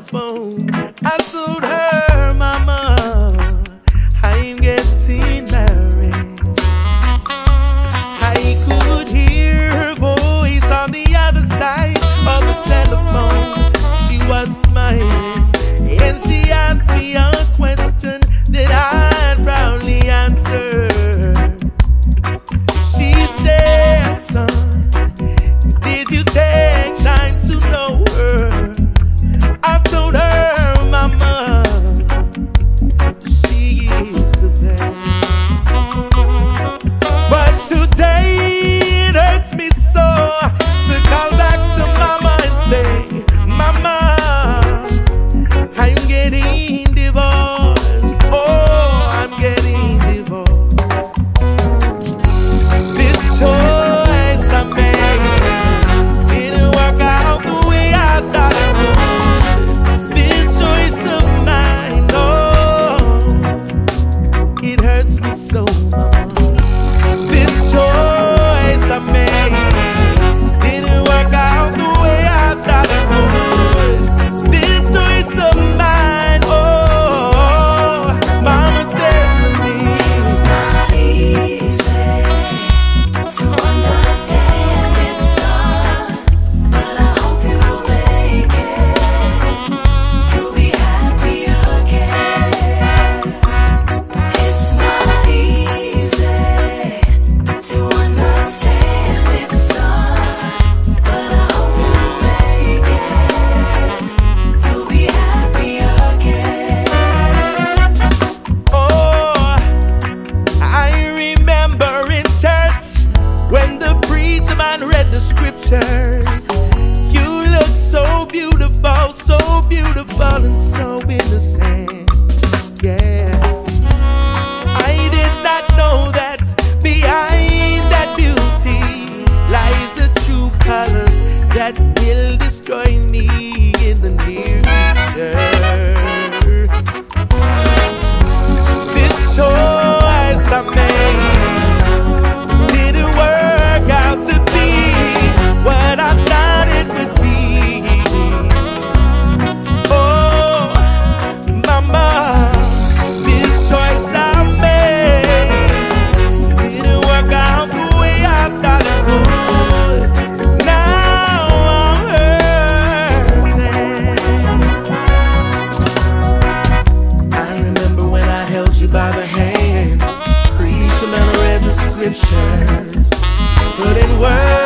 phone. I thought. the scriptures. You look so beautiful, so beautiful, and so innocent. Yeah. I did not know that behind that beauty lies the true colors that. it but in words.